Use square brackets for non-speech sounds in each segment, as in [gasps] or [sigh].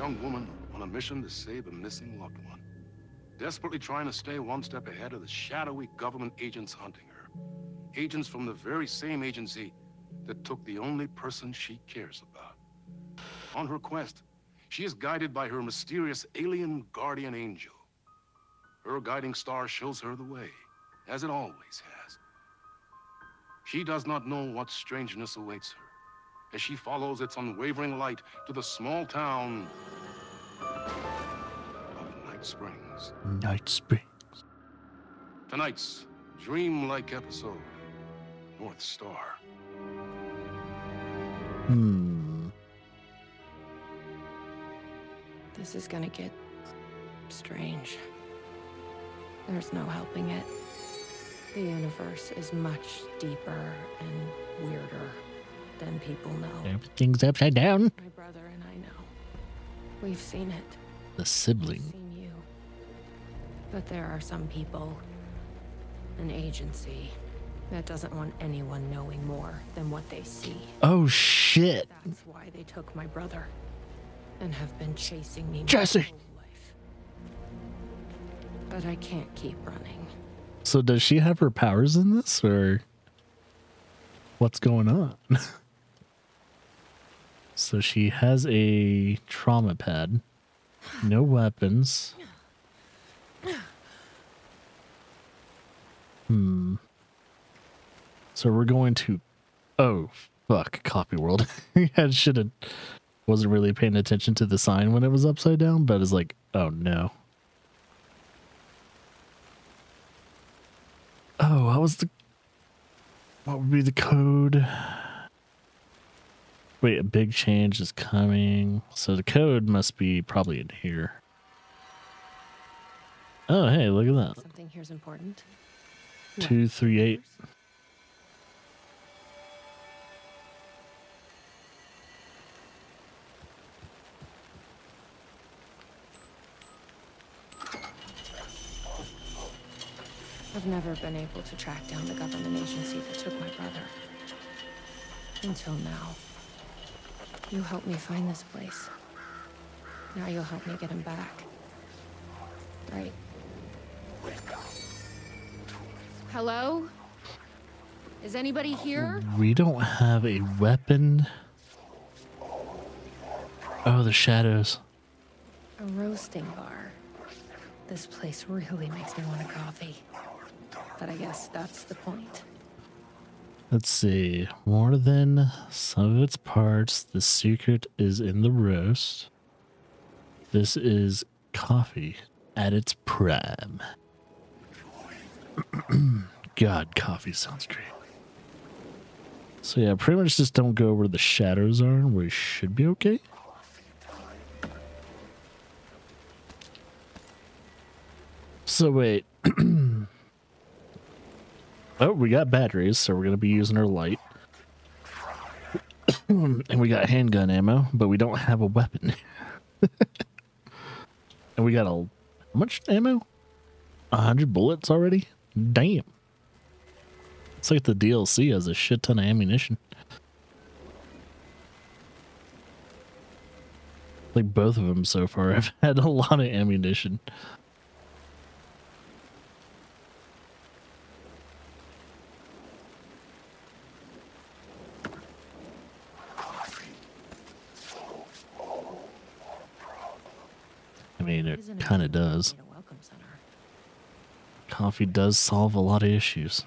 young woman on a mission to save a missing loved one. Desperately trying to stay one step ahead of the shadowy government agents hunting her. Agents from the very same agency that took the only person she cares about. On her quest, she is guided by her mysterious alien guardian angel. Her guiding star shows her the way, as it always has. She does not know what strangeness awaits her as she follows its unwavering light to the small town of Night Springs. Night Springs. Tonight's dreamlike episode, North Star. Hmm. This is gonna get strange. There's no helping it. The universe is much deeper and weirder than people know. Everything's upside down. My brother and I know. We've seen it. The We've seen you. But there are some people, an agency, that doesn't want anyone knowing more than what they see. Oh shit. That's why they took my brother and have been chasing me Jesse. But I can't keep running. So does she have her powers in this or what's going on? [laughs] so she has a trauma pad. No weapons. Hmm. So we're going to Oh, fuck, copy world. [laughs] I should have wasn't really paying attention to the sign when it was upside down, but it's like, oh no. Oh, what was the what would be the code? Wait, a big change is coming. So the code must be probably in here. Oh, hey, look at that. Something here's important. Two, three, eight. I've never been able to track down the government agency that took my brother. Until now. You helped me find this place. Now you'll help me get him back. Right. Hello? Is anybody here? We don't have a weapon. Oh, the shadows. A roasting bar. This place really makes me want a coffee. But I guess that's the point. Let's see. More than some of its parts. The secret is in the roast. This is coffee at its prime. [clears throat] God, coffee sounds great. So yeah, pretty much just don't go where the shadows are and we should be okay. So wait. [clears throat] oh, we got batteries, so we're gonna be using our light. [coughs] and we got handgun ammo, but we don't have a weapon. [laughs] and we got a much ammo? A hundred bullets already? Damn. It's like the DLC has a shit ton of ammunition. Like both of them so far [laughs] have had a lot of ammunition. I mean, it Isn't kind of does. need a welcome center. Coffee does solve a lot of issues.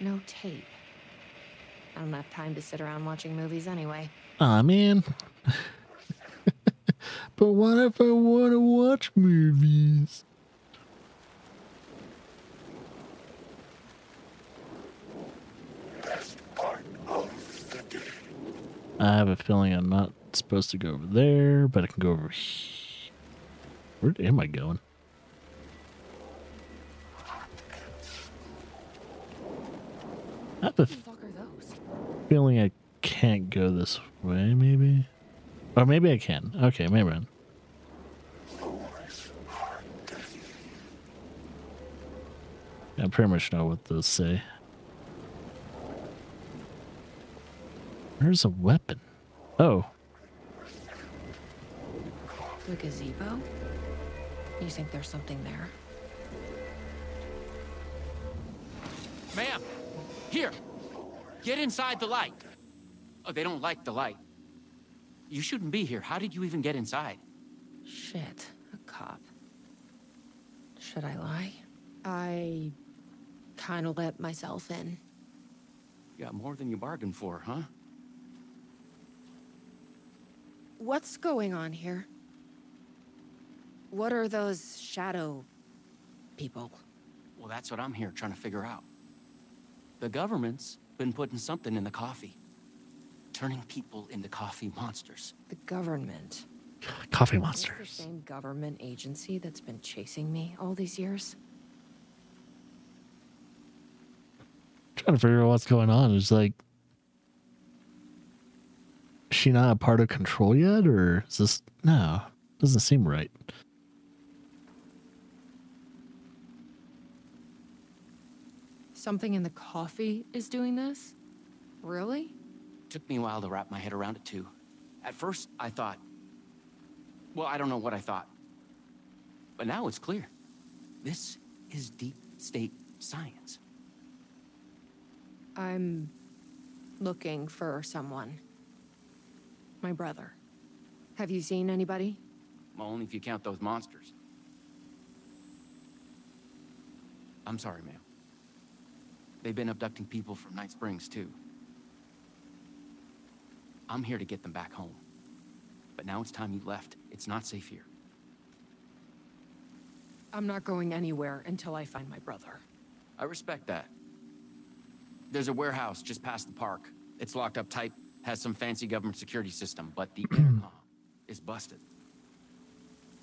No tape. I don't have time to sit around watching movies anyway. Aw, man. [laughs] but what if I want to watch movies? I have a feeling I'm not supposed to go over there, but I can go over here. Where am I going? I have a What the fuck are those? feeling I can't go this way, maybe? Or maybe I can. Okay, maybe. I'm. I pretty much know what those say. Where's a weapon? Oh. The gazebo? You think there's something there? Ma'am! Here! Get inside the light! Oh, they don't like the light. You shouldn't be here. How did you even get inside? Shit, a cop. Should I lie? I kind of let myself in. You got more than you bargained for, huh? What's going on here? What are those shadow people? Well, that's what I'm here trying to figure out. The government's been putting something in the coffee. Turning people into coffee monsters. The government. Coffee Is monsters. the same government agency that's been chasing me all these years? Trying to figure out what's going on. It's like, is she not a part of control yet, or is this no? Doesn't seem right. Something in the coffee is doing this? Really? Took me a while to wrap my head around it, too. At first, I thought... Well, I don't know what I thought. But now it's clear. This is deep state science. I'm looking for someone. My brother. Have you seen anybody? Well, only if you count those monsters. I'm sorry, ma'am. They've been abducting people from Night Springs, too. I'm here to get them back home. But now it's time you left. It's not safe here. I'm not going anywhere until I find my brother. I respect that. There's a warehouse just past the park. It's locked up tight, has some fancy government security system, but the intercom [clears throat] is busted.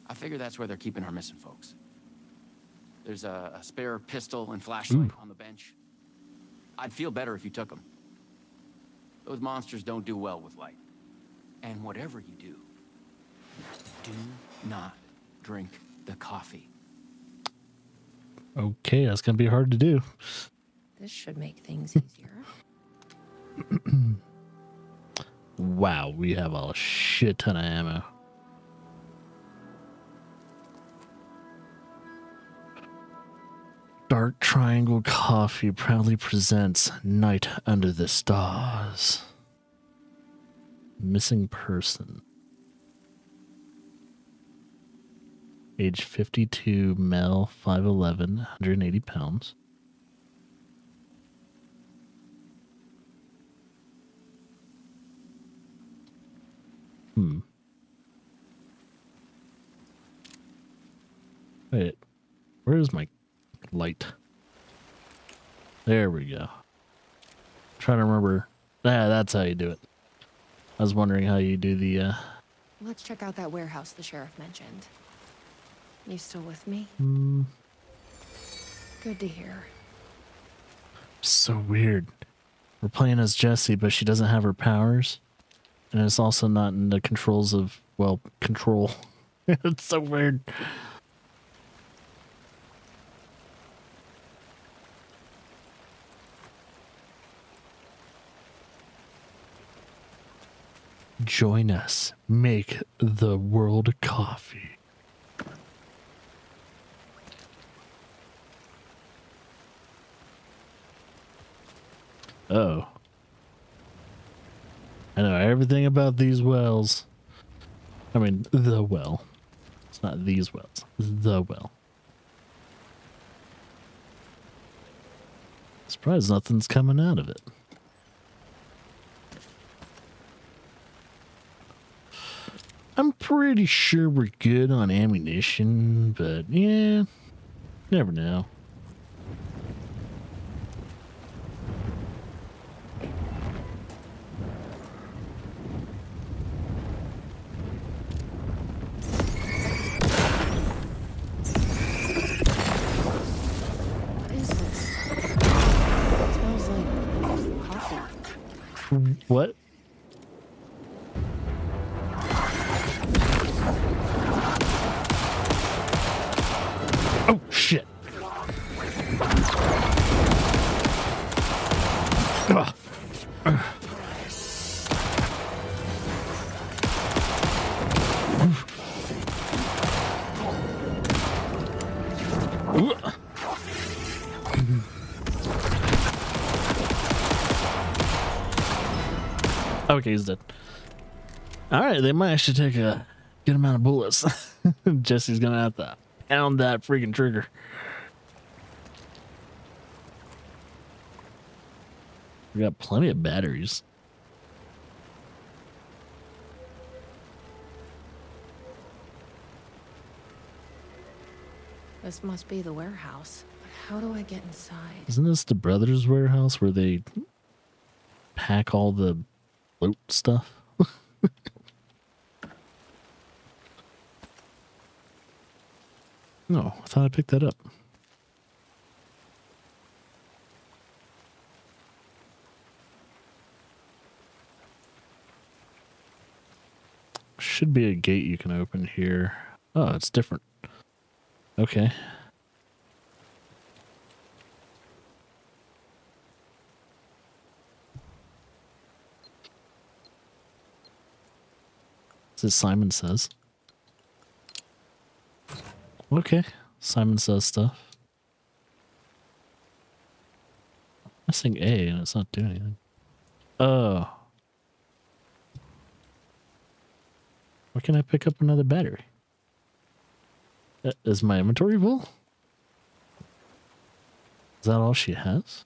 I figure that's where they're keeping our missing folks. There's a, a spare pistol and flashlight hmm. on the bench. I'd feel better if you took them. Those monsters don't do well with light. And whatever you do, do not drink the coffee. Okay, that's gonna be hard to do. This should make things easier. [clears throat] [clears throat] Wow, we have a shit ton of ammo. Dark Triangle Coffee proudly presents Night Under the Stars. Missing person. Age 52, male, 5'11, 180 pounds. Hmm. Wait, where is my light? There we go. trying to remember. Ah, that's how you do it. I was wondering how you do the. uh Let's check out that warehouse the sheriff mentioned. You still with me? hmm, Good to hear. So weird. We're playing as Jesse, but she doesn't have her powers, and it's also not in the controls of well, control. [laughs] it's so weird. Join us. Make the world coffee. Oh. I know everything about these wells. I mean, the well. It's not these wells. The well. Surprised nothing's coming out of it. I'm pretty sure we're good on ammunition, but yeah, never know. Oh, shit. Ugh. Ugh. Okay, he's dead. All right, they might actually take a good amount of bullets. [laughs] Jesse's gonna have that pound that freaking trigger. We got plenty of batteries. This must be the warehouse. But how do I get inside? Isn't this the brothers' warehouse where they pack all the loot stuff? [laughs] no, I thought I picked that up. Should be a gate you can open here. Oh, it's different. Okay. This Simon Says. Okay. Simon Says stuff. I Missing A and it's not doing anything. Oh. Where can I pick up another battery? Uh, Is my inventory full? Is that all she has?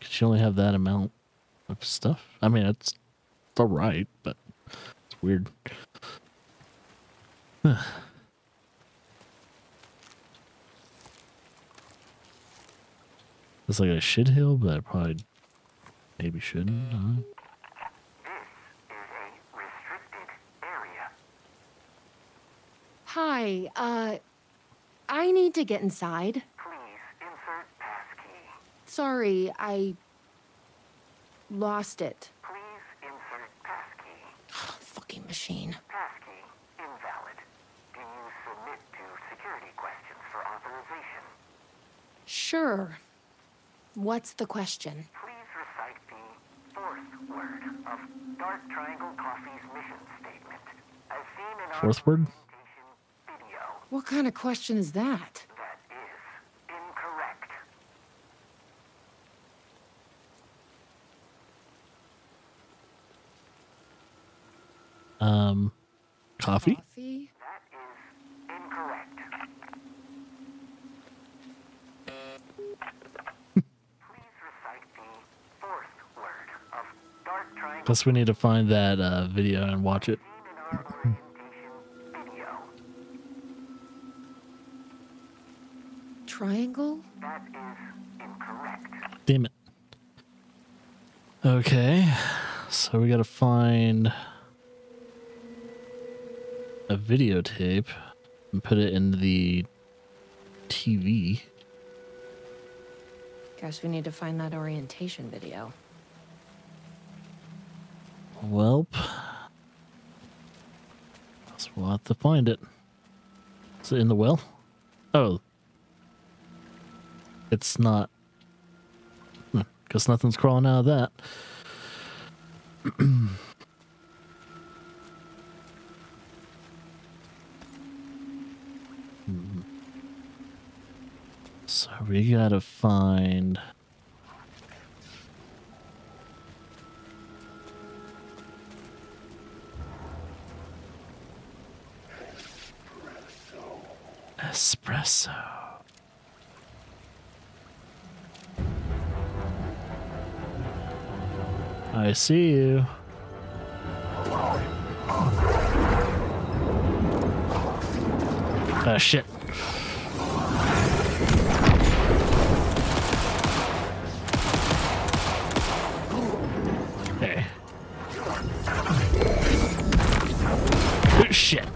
Could she only have that amount of stuff? I mean, it's all right, but it's weird. [sighs] It's like a shit hill, but I probably maybe shouldn't. Area. Hi, uh, I need to get inside. Please insert passkey. Sorry, I lost it. Please insert passkey. Fucking machine. Passkey invalid. Do you submit to security questions for authorization? Sure. What's the question? Please recite the fourth word of Dark Triangle Coffee's mission statement, as seen in our Fourth word? presentation video. What kind of question is that? That is incorrect. Um, coffee? Coffee? That is incorrect. Please recite the fourth word of Guess we need to find that uh, video and watch it. seen in our orientation video. Triangle? That is incorrect. Damn it. Okay, so we gotta find a videotape and put it in the TV. Guess we need to find that orientation video. Welp. Guess we'll have to find it. Is it in the well? Oh. It's not. Hmm, Guess nothing's crawling out of that. [clears throat] Hmm. So we gotta find. Espresso. I see you. Ah, shit. Hey. Oh, shit.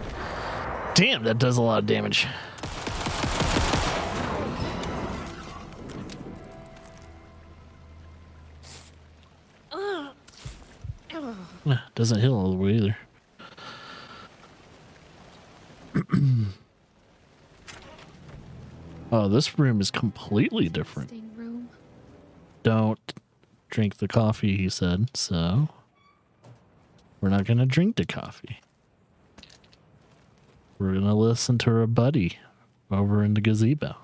Damn, that does a lot of damage. Doesn't heal all the way either. [clears throat] oh, this room is completely different. Don't drink the coffee, he said. So we're not going to drink the coffee. We're going to listen to our buddy over in the gazebo.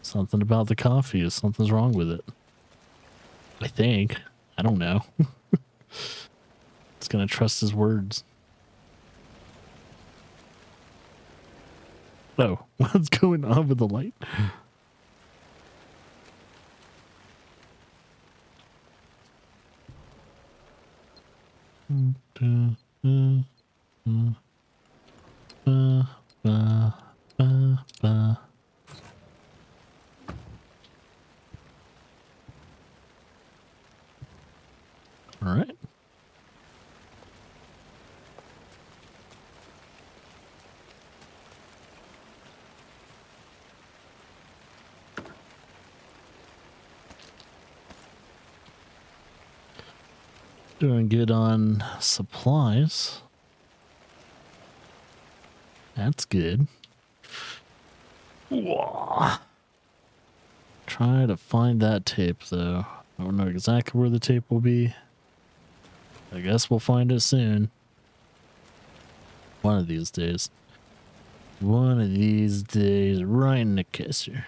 Something about the coffee is something's wrong with it. I think. I don't know. [laughs] It's gonna trust his words. Oh, [laughs] what's going on with the light? All right. Doing good on supplies. That's good. Whoa. Try to find that tape though. I don't know exactly where the tape will be. I guess we'll find it soon. One of these days. One of these days, right in the kisser.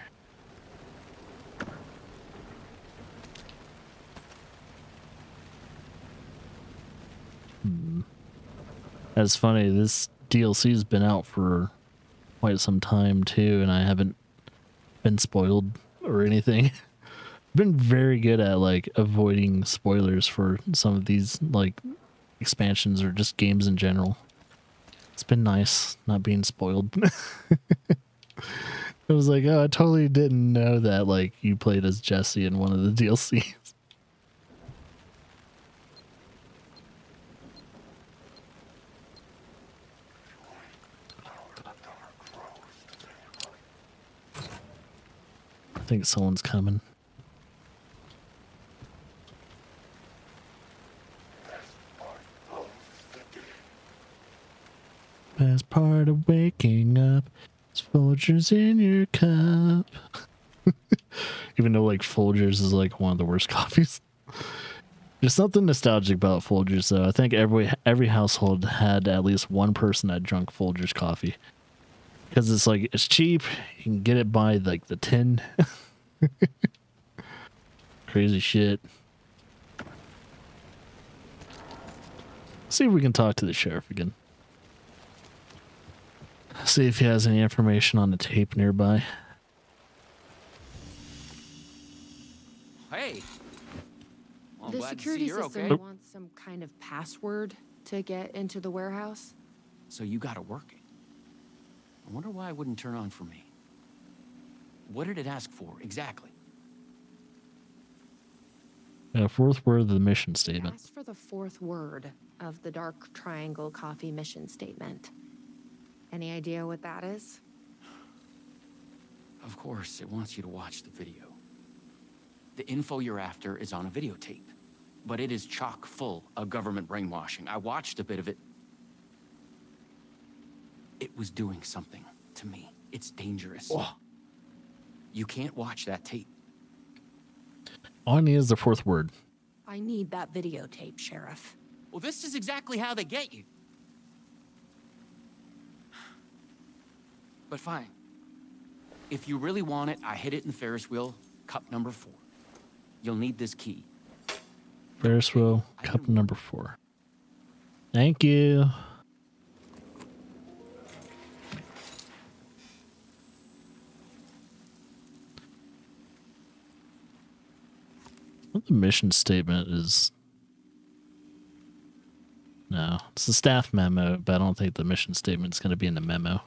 That's funny. This DLC's been out for quite some time too, and I haven't been spoiled or anything. [laughs] been very good at like avoiding spoilers for some of these like expansions or just games in general. It's been nice not being spoiled. [laughs] I was like, oh, I totally didn't know that like you played as Jesse in one of the [laughs] DLCs. Think someone's coming. Best part of waking up is Folgers in your cup. [laughs] Even though like Folgers is like one of the worst [laughs] coffees. There's something nostalgic about Folgers though. I think every every household had at least one person that drunk Folgers coffee. Because it's like it's cheap. You can get it by like the tin. [laughs] Crazy shit. See if we can talk to the sheriff again. See if he has any information on the tape nearby. Hey. Well, the glad to see security you're system okay. wants some kind of password to get into the warehouse. So you got it working. I wonder why it wouldn't turn on for me. What did it ask for exactly? Uh, fourth word of the mission statement. asked for the fourth word of the Dark Triangle Coffee mission statement. Any idea what that is? Of course, it wants you to watch the video. The info you're after is on a videotape, but it is chock full of government brainwashing. I watched a bit of it. It was doing something to me. It's dangerous. You can't watch that tape. All I need is the fourth word. I need that videotape, Sheriff. Well, this is exactly how they get you. But fine. If you really want it, I hid it in the Ferris wheel, cup number four. You'll need this key. Ferris wheel, cup number four. Thank you. The mission statement is. No, it's the staff memo, but I don't think the mission statement's going to be in the memo.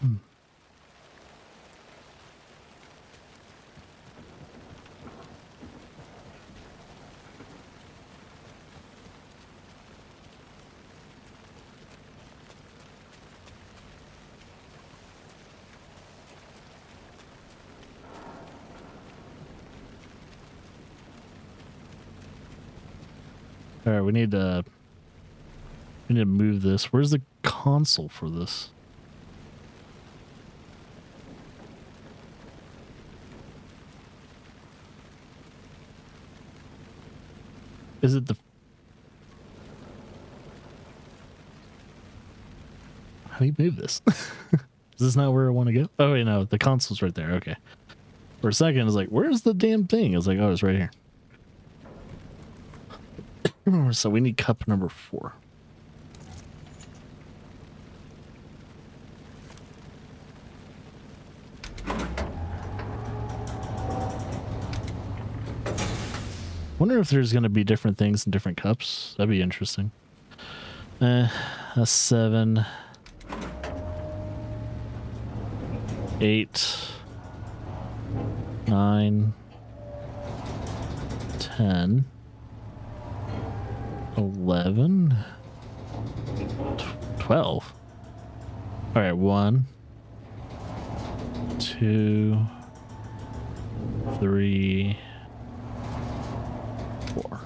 Hmm. All right, we need to we need to move this. Where's the console for this? Is it the How do you move this? [laughs] Is this not where I want to go? Oh wait, no, the console's right there. Okay. For a second, I was like, "Where's the damn thing?" I was like, "Oh, it's right here." So we need cup number four. Wonder if there's gonna be different things in different cups. That'd be interesting. Eh, a seven. Eight. Nine. Ten. Eleven. tw- Twelve. Alright, one. Two. Three. Four.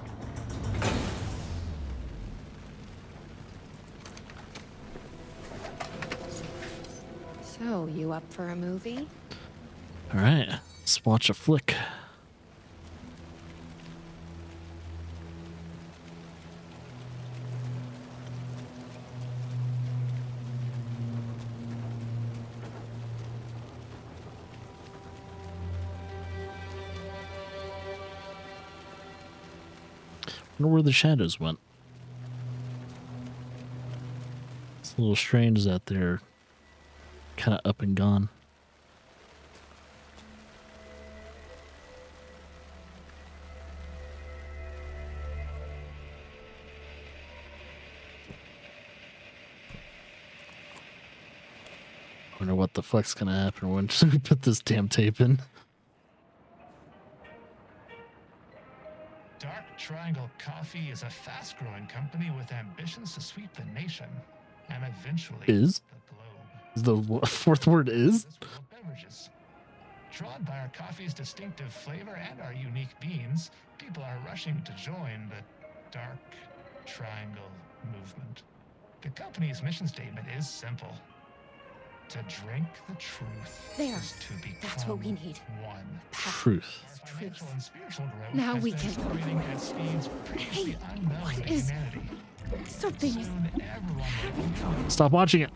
So, you up for a movie? Alright, let's watch a flick. Wonder where the shadows went. It's a little strange that they're kind of up and gone. I wonder what the fuck's gonna happen once [laughs] we put this damn tape in. Coffee is a fast growing company with ambitions to sweep the nation and eventually Is? the globe. The [laughs] fourth word is? Beverages. Drawn by our coffee's distinctive flavor and our unique beans, people are rushing to join the Dark Triangle movement. The company's mission statement is simple. To drink the truth There. is to become That's what we need. one. Truth. Our financial and spiritual growth Now we can- accelerating at speeds previously unknown what to is- humanity. Something is. Soon everyone will become Stop watching it.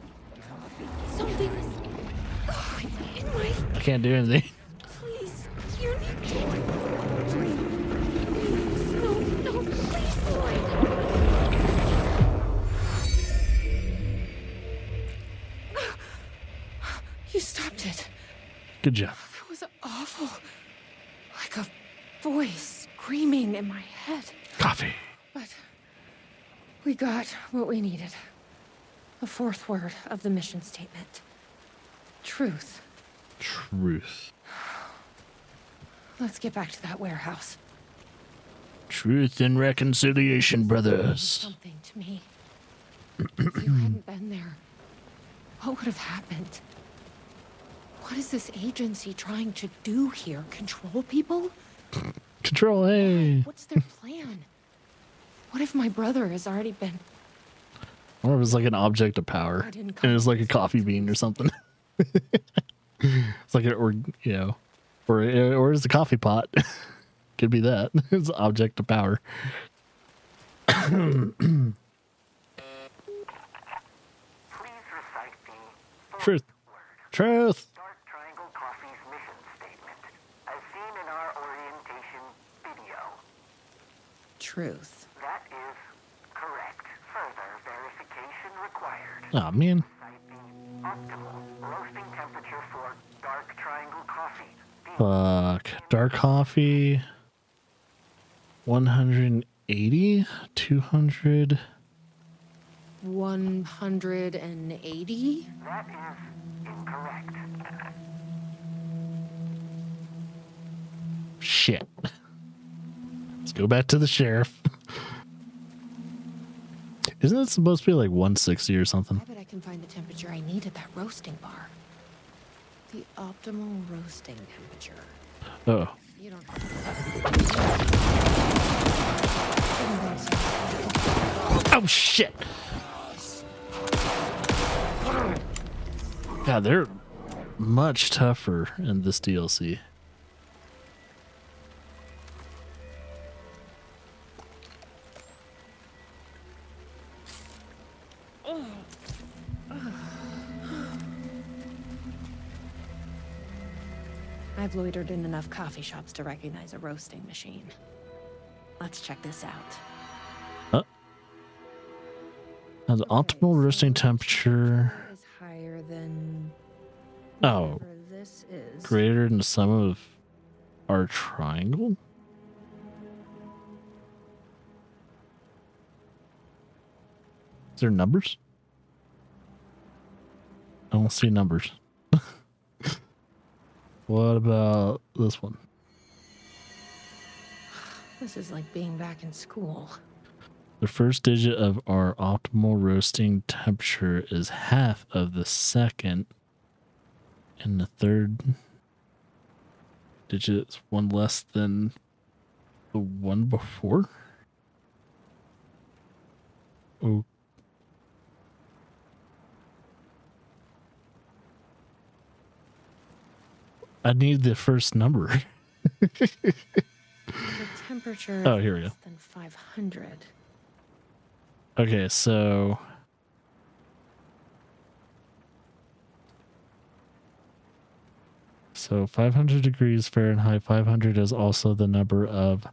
Something is. Oh, in my. I can't do anything. Job. That was awful. Like a voice screaming in my head. Coffee. But we got what we needed. The fourth word of the mission statement. Truth. Truth. Let's get back to that warehouse. Truth and reconciliation, brothers. Something to me. if you hadn't been there, what would have happened? What is this agency trying to do here? Control people? [laughs] Control, hey. What's their plan? What if my brother has already been Or it was like an object of power. I And come it was like a coffee bean or something. [laughs] it's like an, or, you know, or, uh, or it's a coffee pot. [laughs] Could be that. It's an object of power. Please recite the Truth. word. Truth. Dark Triangle Coffee's mission statement, as seen in our orientation video. Truth? That is correct. Further verification required. Oh, man. Cite the optimal roasting temperature for Dark Triangle Coffee. Fuck. Dark coffee. 180? 200? 180? That is incorrect. [laughs] Shit. Let's go back to the sheriff. Isn't it supposed to be like 160 or something? I bet I can find the temperature I need at that roasting bar. The optimal roasting temperature. Oh. You don't. Oh, shit. God, they're much tougher in this DLC. Loitered in enough coffee shops to recognize a roasting machine. Let's check this out. Uh, the optimal roasting temperature. Is higher than. Oh, This is. greater than the sum of our triangle? Is there numbers? I don't see numbers. What about this one? This is like being back in school. The first digit of our optimal roasting temperature is half of the second, and the third digit is one less than the one before. Oh. I need the first number. [laughs] The temperature Oh, here we go. than 500. Okay, so so 500 degrees Fahrenheit. 500 is also the number of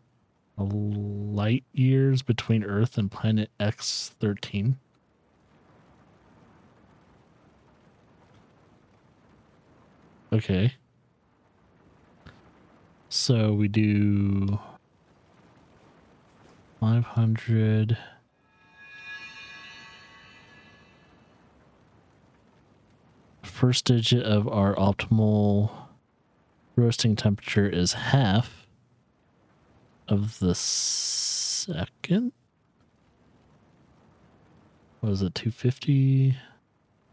light years between Earth and planet X13. Okay. So we do 500 first digit of our optimal roasting temperature is half of the second. What is it, 250? And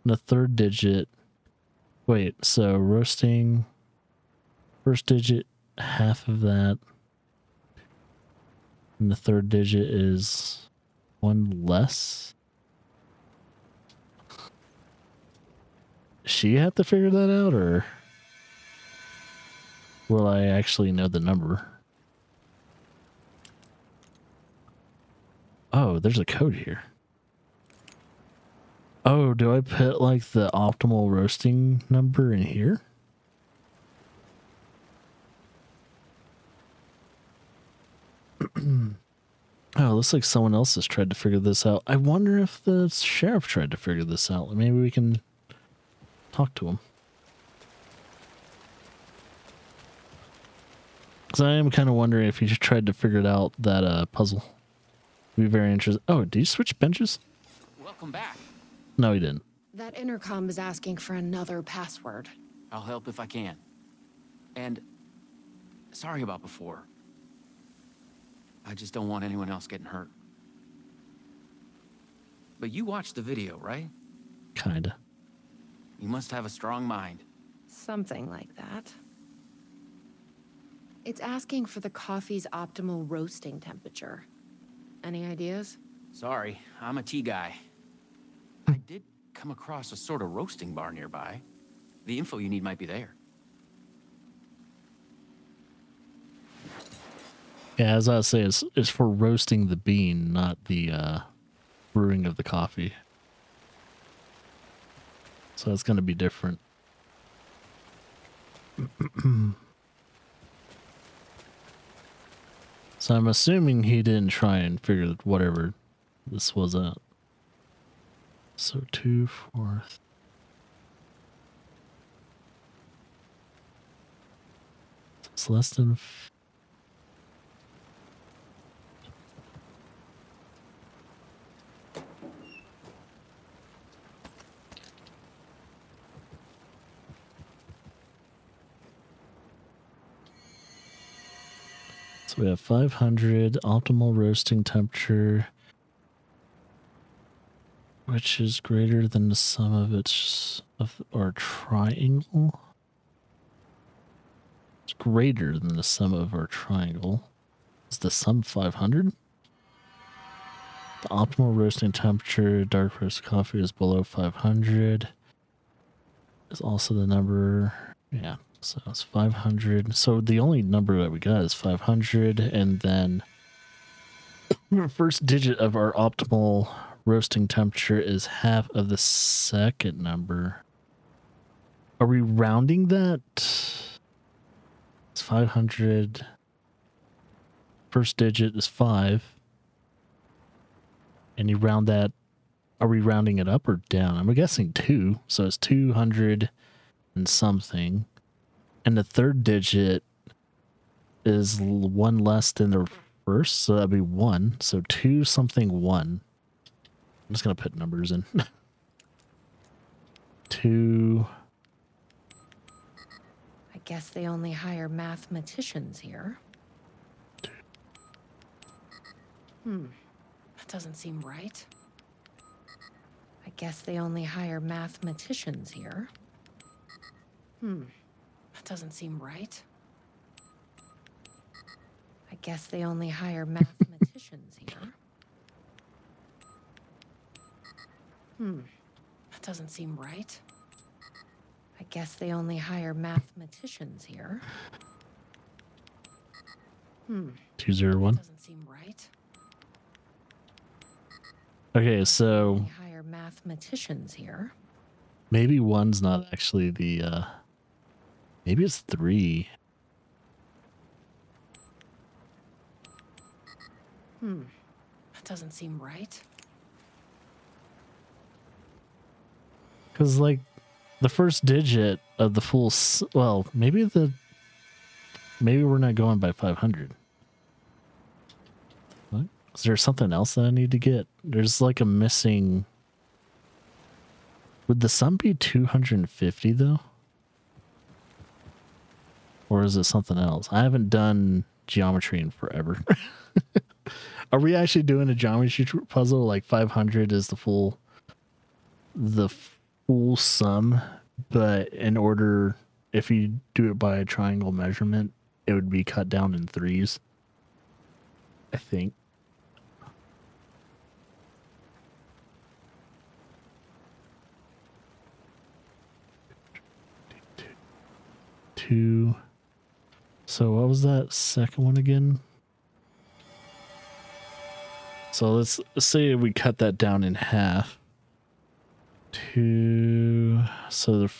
The third digit. Wait, so roasting first digit, half of that. And the third digit is one less. she had to figure that out or will I actually know the number? Oh, there's a code here. Oh, do I put like the optimal roasting number in here? [clears throat] oh, looks like someone else has tried to figure this out. I wonder if the sheriff tried to figure this out. Maybe we can talk to him. Because I am kind of wondering if he tried to figure it out that uh, puzzle. Be very interested. Oh, did you switch benches? Welcome back. No, he didn't. That intercom is asking for another password. I'll help if I can. And sorry about before. I just don't want anyone else getting hurt. But you watched the video, right? Kinda. You must have a strong mind. Something like that. It's asking for the coffee's optimal roasting temperature. Any ideas? Sorry, I'm a tea guy. I did come across a sort of roasting bar nearby. The info you need might be there. Yeah, as I say, it's, it's for roasting the bean, not the uh, brewing of the coffee. So it's going to be different. [clears throat] so I'm assuming he didn't try and figure whatever this was out. So two fourth. It's less than we have 500 optimal roasting temperature, which is greater than the sum of its of our triangle. It's greater than the sum of our triangle. Is the sum 500? The optimal roasting temperature, dark roast coffee is below 500. Is also the number, yeah, so it's 500. So the only number that we got is 500. And then [coughs] the first digit of our optimal roasting temperature is half of the second number. Are we rounding that? It's 500. First digit is 5. And you round that are we rounding it up or down? I'm guessing two. So it's 200 and something. And the third digit is one less than the first. So that'd be one. So two something one. I'm just to put numbers in. [laughs] two. I guess they only hire mathematicians here. Hmm. That doesn't seem right. I guess they only hire mathematicians here. Hmm. That doesn't seem right. I guess they only hire mathematicians here. Hmm. That doesn't seem right. I guess they only hire mathematicians here. Hmm. 201. Doesn't seem right. Okay, so hire mathematicians here. maybe one's not actually the uh maybe it's three. Hmm. That doesn't seem right. Because, like, the first digit of the full, s- well, maybe the, maybe we're not going by 500. What? Is there something else that I need to get? There's like a missing. Would the sum be 250 though? Or is it something else? I haven't done geometry in forever. [laughs] Are we actually doing a geometry puzzle? Like 500 is the full, the full sum, but in order, if you do it by a triangle measurement, it would be cut down in threes. I think. Two. So what was that second one again? So let's, say we cut that down in half. Two. So the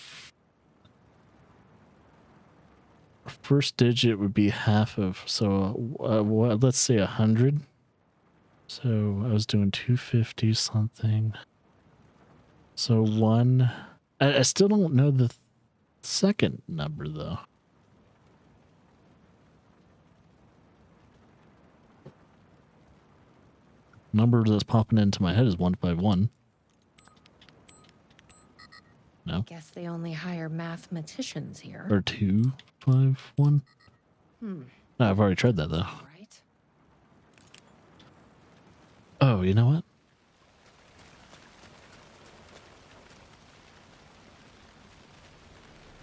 first digit would be half of. So uh, what? Let's say a hundred. So I was doing two fifty something. So one. I, I still don't know the th- second number though. Number that's popping into my head is one five one. No. Guess they only hire mathematicians here. Or two five one. Hmm. No, I've already tried that though. Right? Oh, you know what?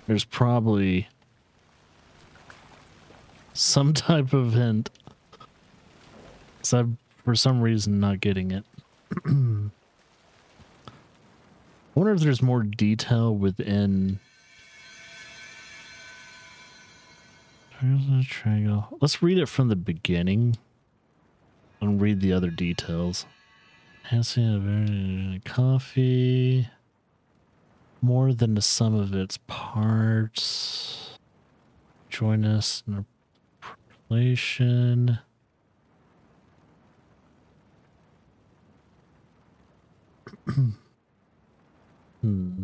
There's probably some type of hint. So I'm for some reason not getting it. [clears throat] I wonder if there's more detail within. Triangle. Let's read it from the beginning and read the other details. Coffee. More than the sum of its parts. Join us in a relation. Hmm.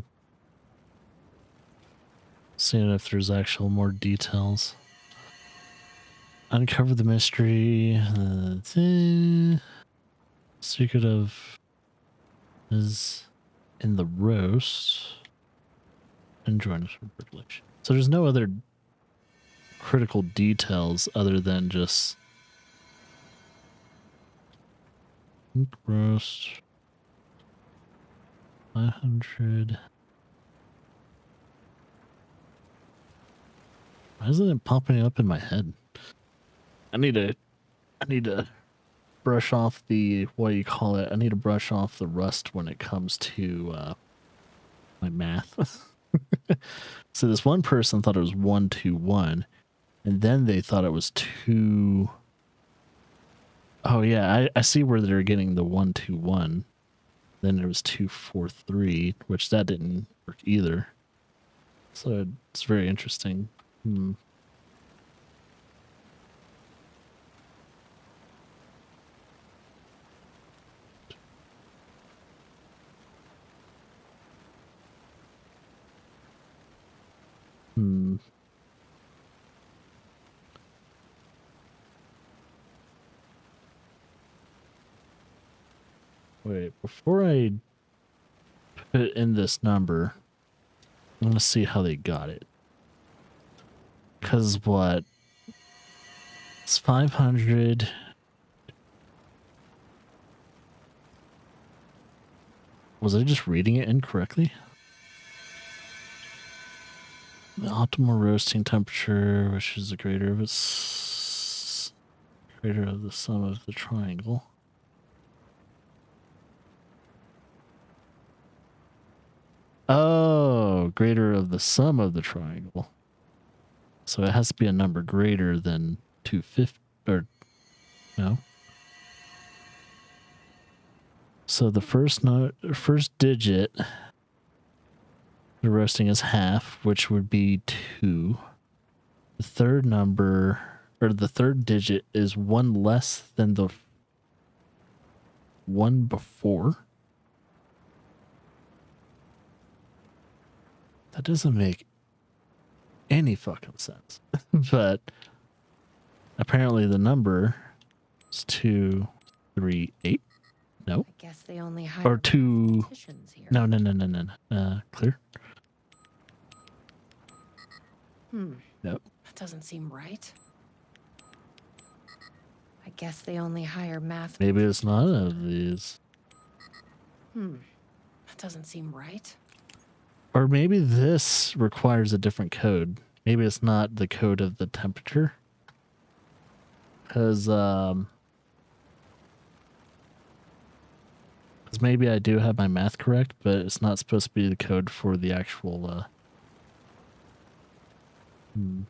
Seeing if there's actual more details. Uncover the mystery. Uh, secret of is in the roast. And join us for percolation. So there's no other critical details other than just roast. 500. Why isn't it popping up in my head? I need to, I need to brush off the what do you call it? I need to brush off the rust when it comes to uh, my math. [laughs] so this one person thought it was one two one, and then they thought it was two. Oh yeah, I, I see where they're getting the one two one. Then it was two four three, which that didn't work either. So it's very interesting. Hmm. Wait, before I put in this number, I'm gonna see how they got it. Cause what? It's five hundred. Was I just reading it incorrectly? The optimal roasting temperature, which is the greater of its greater of the sum of the triangle. Oh, greater of the sum of the triangle. So it has to be a number greater than 250 or no. So the first note first digit the roasting is half, which would be 2. The third number or the third digit is one less than the one before. That doesn't make any fucking sense. [laughs] but apparently the number is two, three, eight. No. I guess they only hire Or two. No, no, no, no, no. no. Uh, clear. Hmm. Nope. That doesn't seem right. I guess they only hire math. Maybe it's not of these. Hmm. That doesn't seem right. Or maybe this requires a different code. Maybe it's not the code of the temperature. Because, um, because maybe I do have my math correct, but it's not supposed to be the code for the actual, uh, hmm.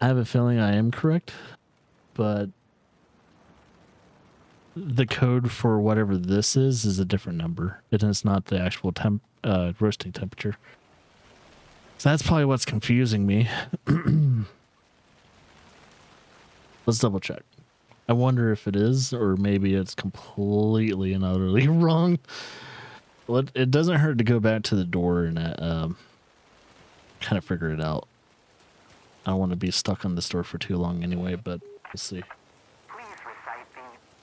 I have a feeling I am correct, but the code for whatever this is is a different number. It is not the actual temp uh, roasting temperature. So that's probably what's confusing me. [clears throat] Let's double check. I wonder if it is, or maybe it's completely and utterly [laughs] wrong. Well, it, doesn't hurt to go back to the door and uh, um, kind of figure it out. I don't want to be stuck on this door for too long anyway, but we'll see. Please recite the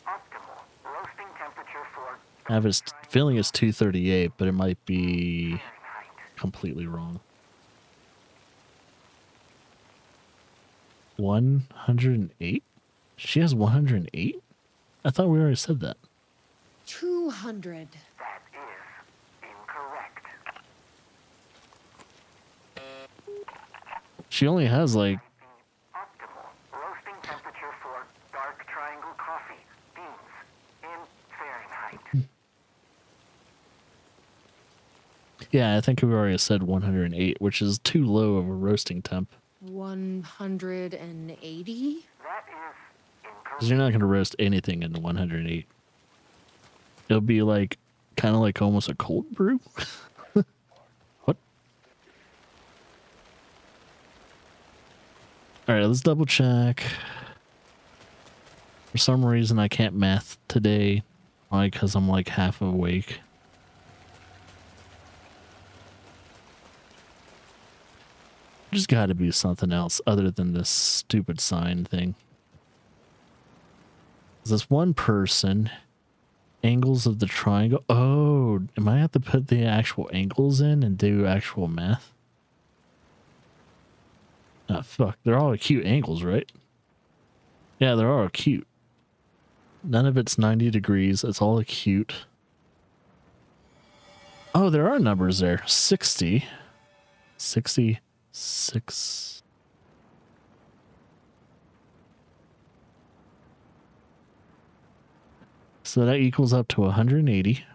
optimal roasting temperature for I have a s- feeling it's 238, but it might be completely wrong. 108? She has 108? I thought we already said that. 200. That is incorrect. She only has like The optimal roasting temperature for dark triangle coffee beans in Fahrenheit. Yeah, I think we've already said 108, which is too low of a roasting temp. 180? That is Because you're not going to roast anything in 108. It'll be like kind of like almost a cold brew. [laughs] what? All right, let's double check. For some reason, I can't math today. Why? Because I'm like half awake. There's got to be something else other than this stupid sign thing. This one person, angles of the triangle. Oh, am I have to put the actual angles in and do actual math? Ah, fuck. They're all acute angles, right? Yeah, they're all acute. None of it's 90 degrees. It's all acute. Oh, there are numbers there. 60. 66. So that equals up to 180.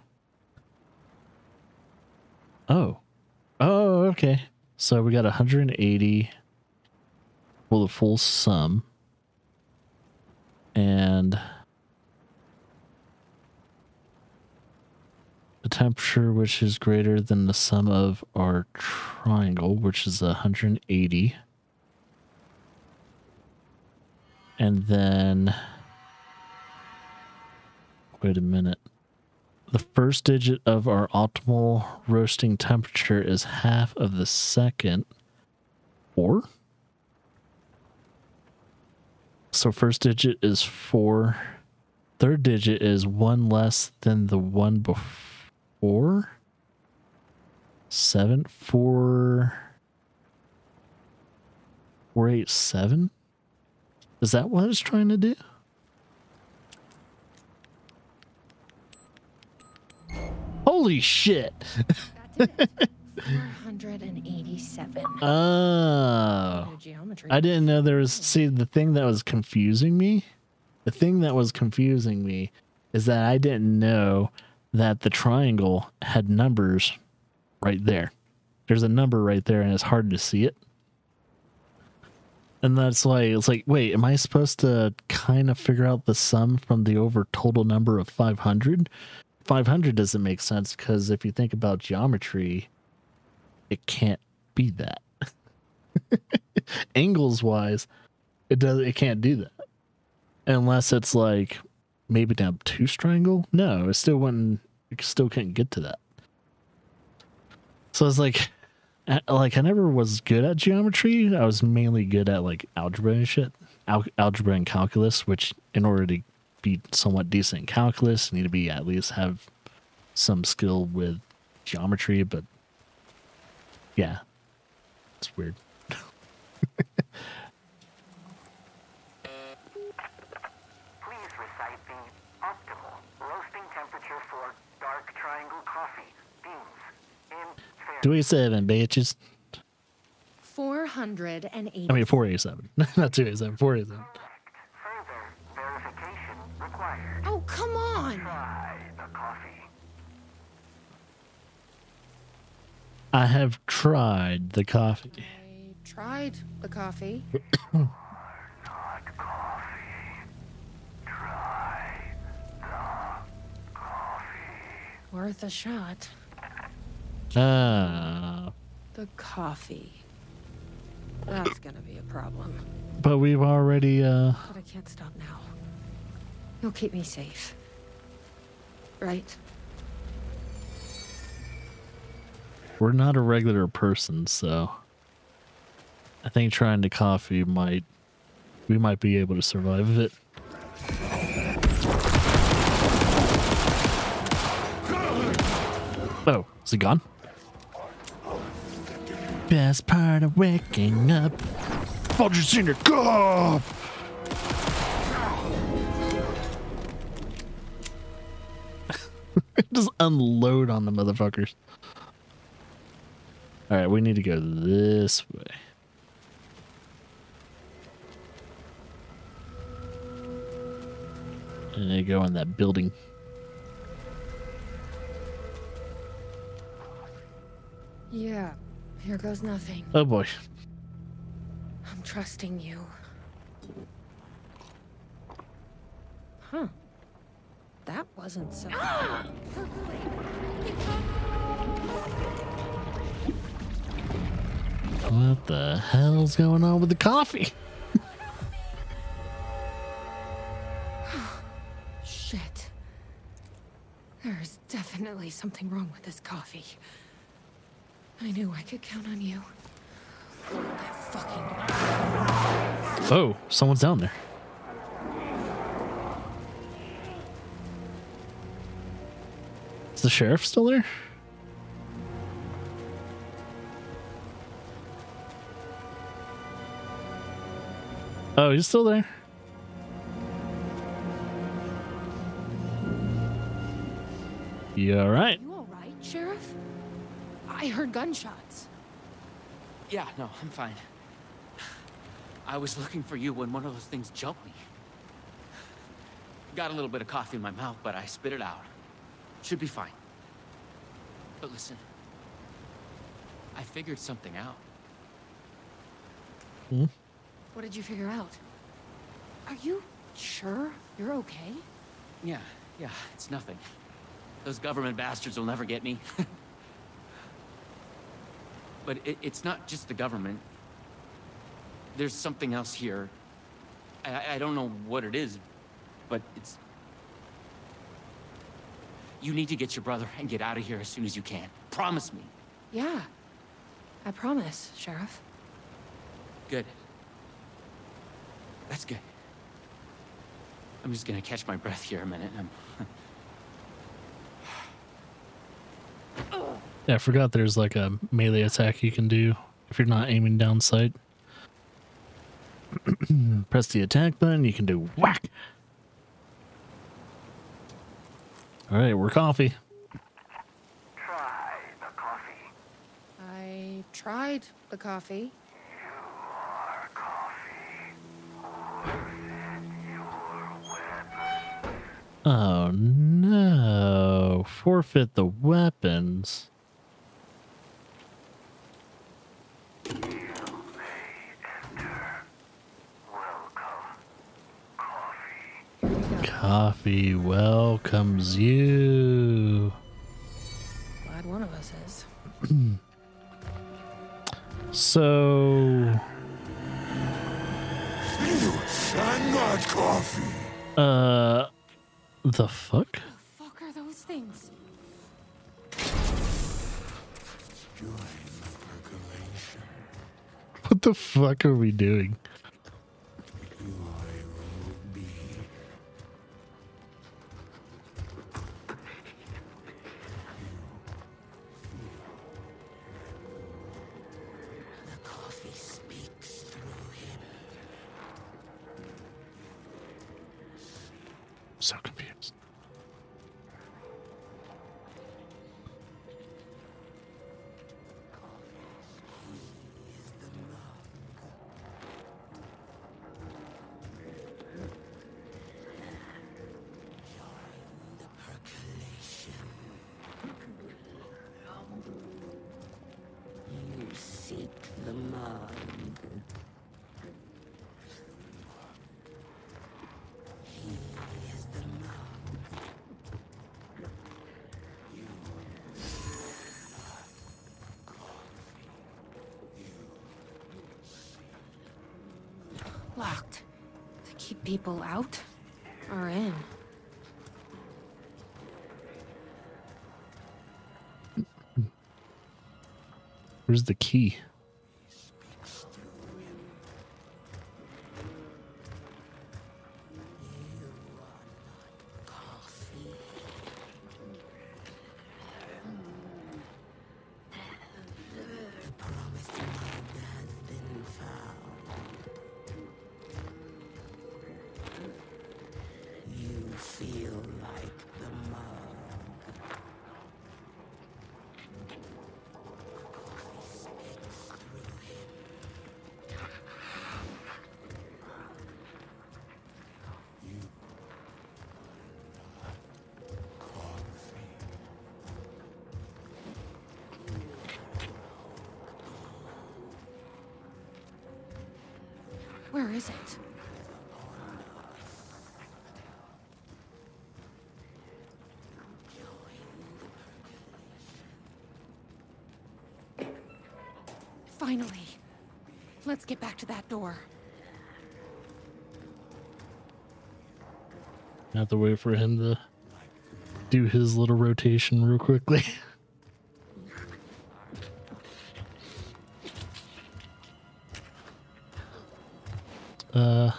Oh. Oh, okay. So we got 180 for the full sum. And the temperature, which is greater than the sum of our triangle, which is 180. And then. Wait a minute. The first digit of our optimal roasting temperature is half of the second. Or? So first digit is four. Third digit is one less than the one before. Seven, four, four, eight, seven. Is that what it's trying to do? Holy shit! That did it. 487. [laughs] Oh. I didn't know there was. See, the thing that was confusing me, the thing that was confusing me is that I didn't know that the triangle had numbers right there. There's a number right there, and it's hard to see it. And that's like, it's like, wait, am I supposed to kind of figure out the sum from the over total number of 500? 500 doesn't make sense because if you think about geometry, it can't be that [laughs] angles wise, it does it can't do that. Unless it's like maybe an obtuse triangle. No, it still wouldn't it still couldn't get to that. So it's like [laughs] like I never was good at geometry. I was mainly good at like algebra and shit. Al- algebra and calculus, which in order to be somewhat decent in calculus, you need to be at least have some skill with geometry, but yeah. It's weird. Please recite the optimal roasting temperature for dark triangle coffee beans in Fahrenheit. 287, bitches. 480. I mean, 487. [laughs] Not 287, 487. Verification required. oh, come on. Try the coffee. I have tried the coffee. I tried the coffee. Not coffee. Try the coffee. Worth a shot. Ah, The coffee. That's gonna be a problem. but we've already, uh, But I can't stop now. You'll keep me safe. Right? we're not a regular person, so I think trying the coffee might, we might be able to survive it. Oh, is he gone? Best part of waking up. Vulture Senior, go! [laughs] Just unload on the motherfuckers. All right, we need to go this way. And they go in that building. Yeah. Here goes nothing. Oh boy. I'm trusting you. Huh. That wasn't so. [gasps] What the hell's going on with the coffee? [laughs] [sighs] Shit. There's definitely something wrong with this coffee. I knew I could count on you. Fucking. Oh, someone's down there. Is the sheriff still there? Oh, he's still there. You all right? You alright, Sheriff? I heard gunshots. Yeah, no, I'm fine. I was looking for you when one of those things jumped me. Got a little bit of coffee in my mouth, but I spit it out. Should be fine. But listen, I figured something out. Hmm? What did you figure out? Are you sure you're okay? Yeah, yeah, it's nothing. Those government bastards will never get me. [laughs] but it, it's not just the government. There's something else here. I- I, I don't know what it is, but it's. You need to get your brother and get out of here as soon as you can. Promise me. Yeah. I promise, Sheriff. Good. That's good. I'm just gonna catch my breath here a minute. [laughs] Yeah, I forgot there's like a melee attack you can do if you're not aiming down sight. [clears throat] Press the attack button, you can do whack. All right, we're coffee. Try the coffee. I tried the coffee. Our coffee. In your weapons. Oh no. Forfeit the weapons. Welcome. Coffee. Here you go. Coffee welcomes you. Glad one of us is. [clears throat] So, I'm not coffee. uh, the fuck? The Fuck are those things? Join the percolation. What the fuck are we doing? Locked. To keep people out or in. Where's the key? Get back to that door. Have to wait for him to do his little rotation real quickly. [laughs] Uh,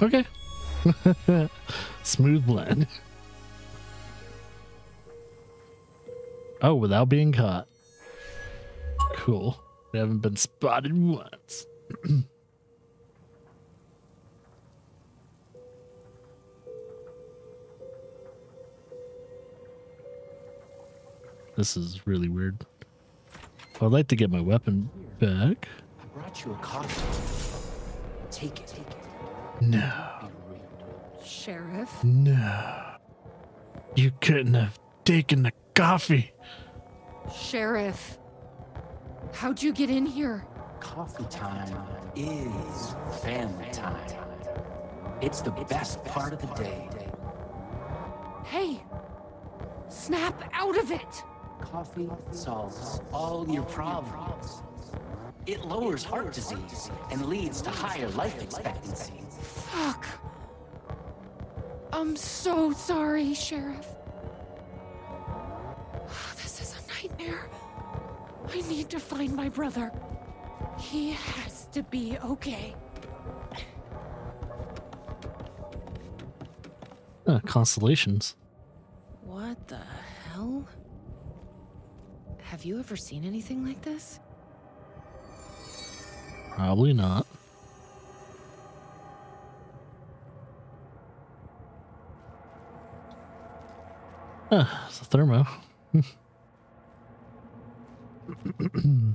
okay. [laughs] Smooth blend. Oh, without being caught. Cool. We haven't been spotted once. this is really weird. I'd like to get my weapon back. I brought you a coffee. Take it. Take it. No. Be rude. Sheriff? No. You couldn't have taken the coffee. Sheriff. How'd you get in here? Coffee time is family time. It's the best part of the day. Hey! Snap out of it! Coffee solves all your problems. It lowers heart disease and leads to higher life expectancy. Fuck. I'm so sorry, Sheriff. This is a nightmare. I need to find my brother. He has to be okay. Uh, constellations. What the hell? Have you ever seen anything like this? Probably not. It's a thermo. [laughs] Hmm.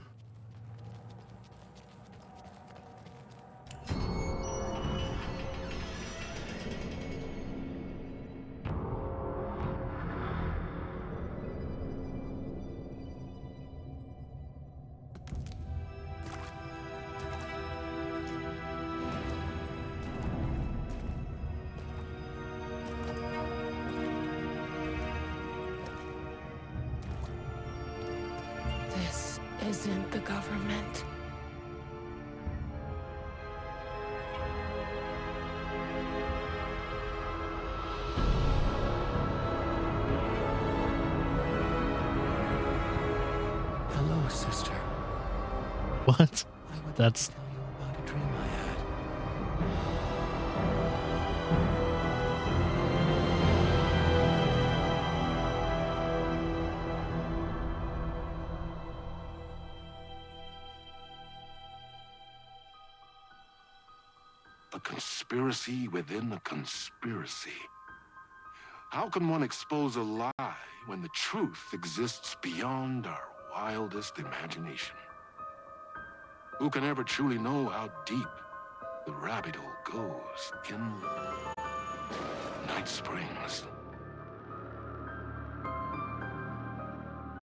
Had. A conspiracy within a conspiracy. How can one expose a lie when the truth exists beyond our wildest imagination? Who can ever truly know how deep the rabbit hole goes in Night Springs?